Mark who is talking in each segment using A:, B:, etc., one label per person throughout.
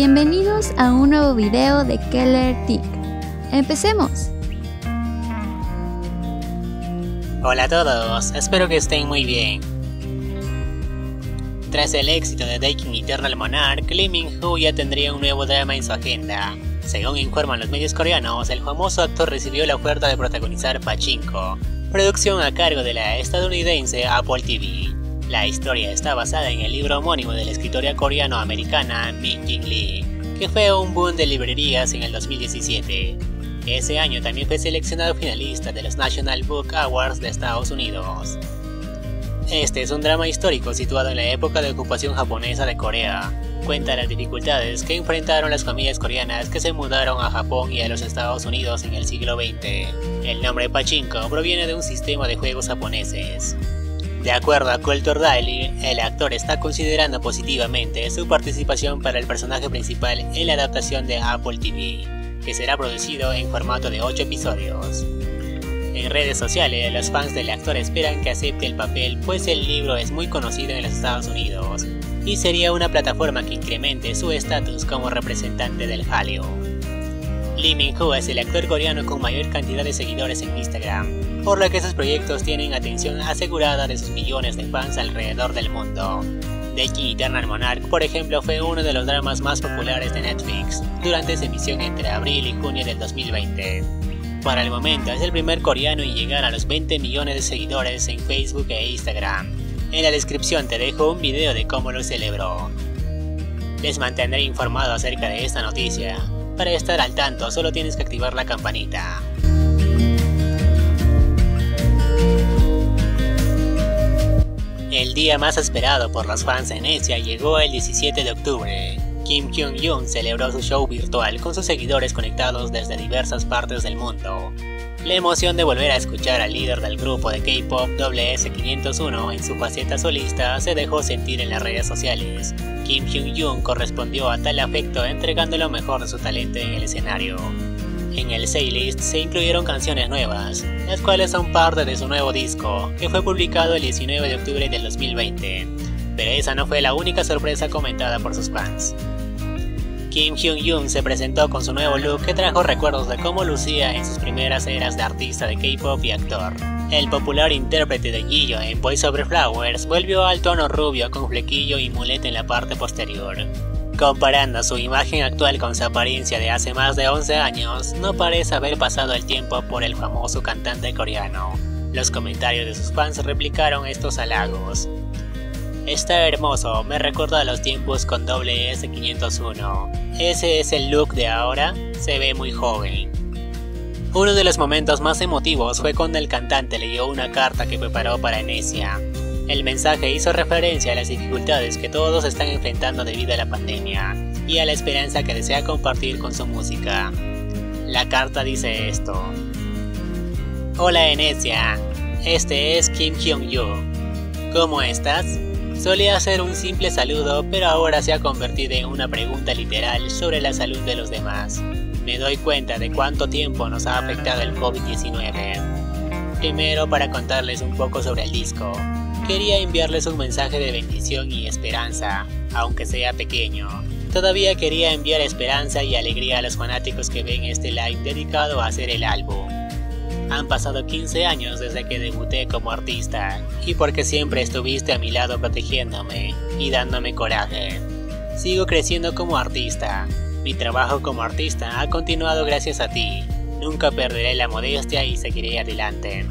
A: Bienvenidos a un nuevo video de Keller Tick. ¡Empecemos!
B: Hola a todos, espero que estén muy bien. Tras el éxito de Taking Eternal Monarch, Lee Min-ho ya tendría un nuevo drama en su agenda. Según informan los medios coreanos, el famoso actor recibió la oferta de protagonizar Pachinko, producción a cargo de la estadounidense Apple TV. La historia está basada en el libro homónimo de la escritora coreano-americana Min Jin Lee, que fue un boom de librerías en el 2017. Ese año también fue seleccionado finalista de los National Book Awards de Estados Unidos. Este es un drama histórico situado en la época de ocupación japonesa de Corea. Cuenta las dificultades que enfrentaron las familias coreanas que se mudaron a Japón y a los Estados Unidos en el siglo XX. El nombre Pachinko proviene de un sistema de juegos japoneses. De acuerdo a Culture Daily, el actor está considerando positivamente su participación para el personaje principal en la adaptación de Apple TV, que será producido en formato de 8 episodios. En redes sociales, los fans del actor esperan que acepte el papel, pues el libro es muy conocido en los Estados Unidos y sería una plataforma que incremente su estatus como representante del Hallyu. Lee Min-ho es el actor coreano con mayor cantidad de seguidores en Instagram, por lo que sus proyectos tienen atención asegurada de sus millones de fans alrededor del mundo. The Eternal Monarch, por ejemplo, fue uno de los dramas más populares de Netflix durante su emisión entre abril y junio del 2020. Para el momento es el primer coreano en llegar a los 20 millones de seguidores en Facebook e Instagram. En la descripción te dejo un video de cómo lo celebró. Les mantendré informado acerca de esta noticia. Para estar al tanto solo tienes que activar la campanita. El día más esperado por los fans en Asia llegó el 17 de octubre. Kim Kyung-jung celebró su show virtual con sus seguidores conectados desde diversas partes del mundo. La emoción de volver a escuchar al líder del grupo de K-pop WS501 en su faceta solista se dejó sentir en las redes sociales. Kim Hyun-jung correspondió a tal afecto entregando lo mejor de su talento en el escenario. En el setlist se incluyeron canciones nuevas, las cuales son parte de su nuevo disco, que fue publicado el 19 de octubre del 2020. Pero esa no fue la única sorpresa comentada por sus fans. Kim Hyun-jung se presentó con su nuevo look que trajo recuerdos de cómo lucía en sus primeras eras de artista de K-pop y actor. El popular intérprete de Gillo en Voice Over Flowers volvió al tono rubio con flequillo y muleta en la parte posterior. Comparando su imagen actual con su apariencia de hace más de 11 años, no parece haber pasado el tiempo por el famoso cantante coreano. Los comentarios de sus fans replicaron estos halagos. Está hermoso, me recuerda a los tiempos con WS501. Ese es el look de ahora, se ve muy joven. Uno de los momentos más emotivos fue cuando el cantante leyó una carta que preparó para Enesia. El mensaje hizo referencia a las dificultades que todos están enfrentando debido a la pandemia y a la esperanza que desea compartir con su música. La carta dice esto. Hola Enesia, este es Kim Hyung-yoo. ¿Cómo estás? Solía ser un simple saludo, pero ahora se ha convertido en una pregunta literal sobre la salud de los demás. Me doy cuenta de cuánto tiempo nos ha afectado el COVID-19. Primero para contarles un poco sobre el disco. Quería enviarles un mensaje de bendición y esperanza, aunque sea pequeño. Todavía quería enviar esperanza y alegría a los fanáticos que ven este live dedicado a hacer el álbum. Han pasado 15 años desde que debuté como artista y porque siempre estuviste a mi lado protegiéndome y dándome coraje. Sigo creciendo como artista. Mi trabajo como artista ha continuado gracias a ti. Nunca perderé la modestia y seguiré adelante.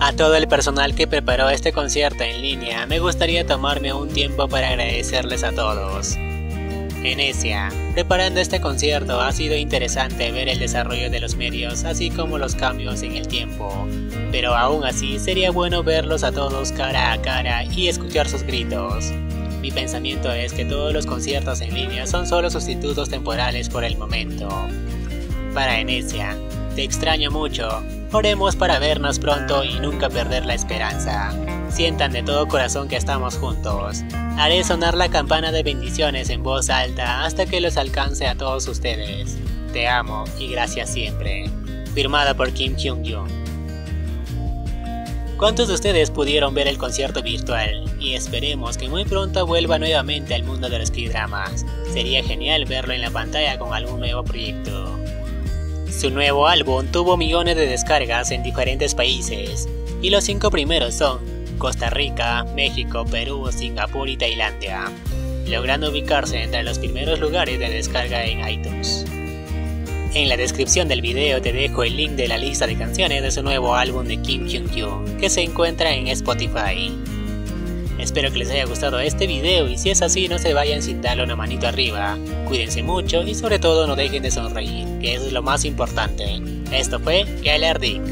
B: A todo el personal que preparó este concierto en línea, me gustaría tomarme un tiempo para agradecerles a todos. Venecia. Preparando este concierto ha sido interesante ver el desarrollo de los medios, así como los cambios en el tiempo. Pero aún así sería bueno verlos a todos cara a cara y escuchar sus gritos. Mi pensamiento es que todos los conciertos en línea son solo sustitutos temporales por el momento. Para Venecia, te extraño mucho, Oremos para vernos pronto y nunca perder la esperanza. Sientan de todo corazón que estamos juntos. Haré sonar la campana de bendiciones en voz alta hasta que los alcance a todos ustedes. Te amo y gracias siempre. Firmada por Kim Kyung-jung. ¿Cuántos de ustedes pudieron ver el concierto virtual? Y esperemos que muy pronto vuelva nuevamente al mundo de los K-dramas. Sería genial verlo en la pantalla con algún nuevo proyecto. Su nuevo álbum tuvo millones de descargas en diferentes países, y los cinco primeros son Costa Rica, México, Perú, Singapur y Tailandia, logrando ubicarse entre los primeros lugares de descarga en iTunes. En la descripción del video te dejo el link de la lista de canciones de su nuevo álbum de Kim Kyung que se encuentra en Spotify. Espero que les haya gustado este video y si es así no se vayan sin darle una manito arriba. Cuídense mucho y sobre todo no dejen de sonreír, que eso es lo más importante. Esto fue Keller Dick.